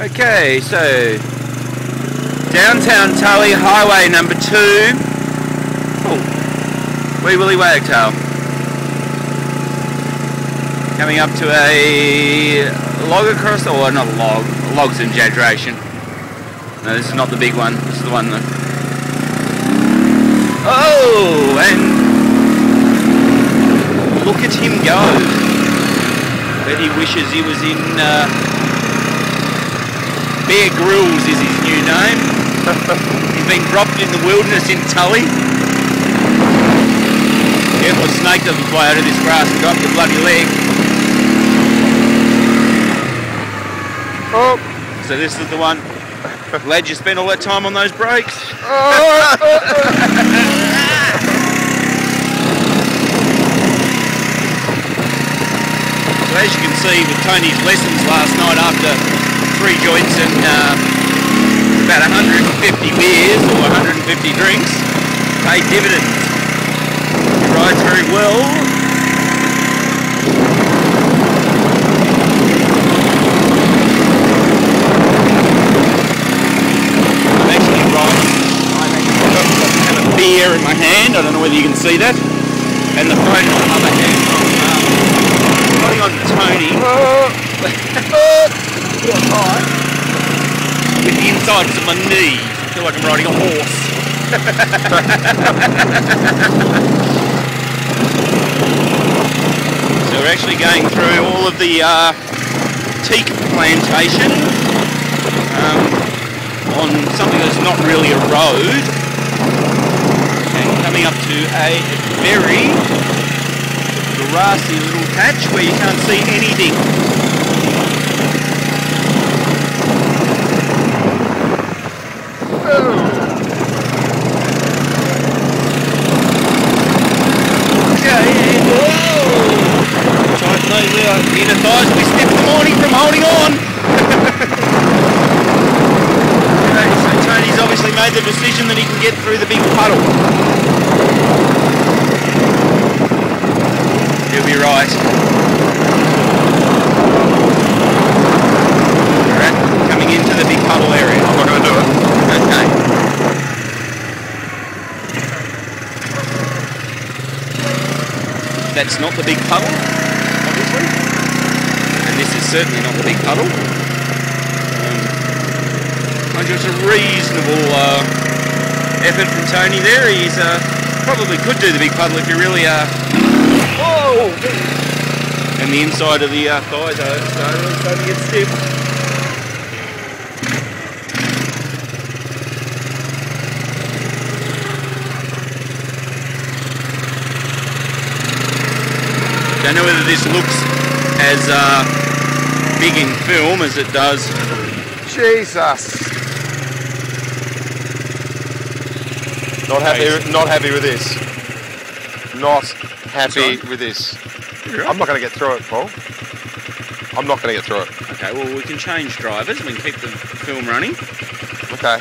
Okay, so downtown Tully, highway number two. Oh, Wee Willie Wagtail. Coming up to a log across, or not a log, log's an exaggeration. No, this is not the big one, this is the one that... Oh, and look at him go. Bet he wishes he was in uh, Bear Grylls is his new name. He's been dropped in the wilderness in Tully. Careful a snake doesn't fly out of this grass and drop your bloody leg. Oh. So this is the one. Glad you spent all that time on those brakes. So as you can see with Tony's lessons last night after three joints and uh, about 150 beers or 150 drinks, paid dividends. He rides very well. I'm actually riding, I'm actually got have a beer in my hand, I don't know whether you can see that, and the phone in my other hand. Um, riding on Tony with the insides of my knees. I feel like I'm riding a horse. so we're actually going through all of the uh, teak plantation um, on something that's not really a road and coming up to a very grassy little patch where you can't see anything. Okay, and whoa! Tight those inner thighs will be stiff in the morning from holding on. okay, so Tony's obviously made the decision that he can get through the big puddle. He'll be right. Alright, coming into the big puddle area. I'm not going to do it. Okay. That's not the big puddle, this is certainly not the big puddle. Um, it's a reasonable uh, effort from Tony there. He's uh, probably could do the big puddle if you really uh, Whoa! And the inside of the uh, thighs are starting, starting to get stiff. Don't know whether this looks as uh, big in film as it does. Jesus. Not happy. Not happy with this. Not happy with this. I'm not going to get through it, Paul. I'm not going to get through it. Okay, well we can change drivers. We can keep the film running. Okay.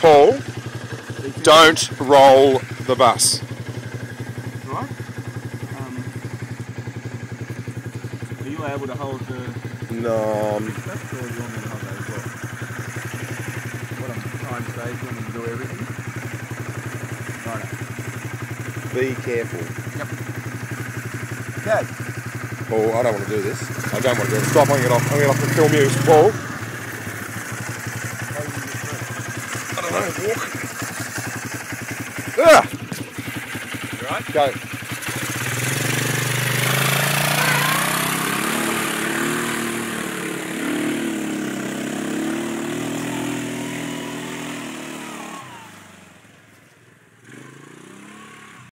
Paul, don't roll the bus. Right. Um, are you able to hold the No, um, stuff, or do you want me to hold that as well? What I'm trying to say is, you want to do everything? Right. be careful. Yep. Okay. Paul, I don't want to do this. I don't want to do this. Stop, I'm going to get off. I'm going to get off and film you. Paul. I don't know, walk. Ah! You right? Go.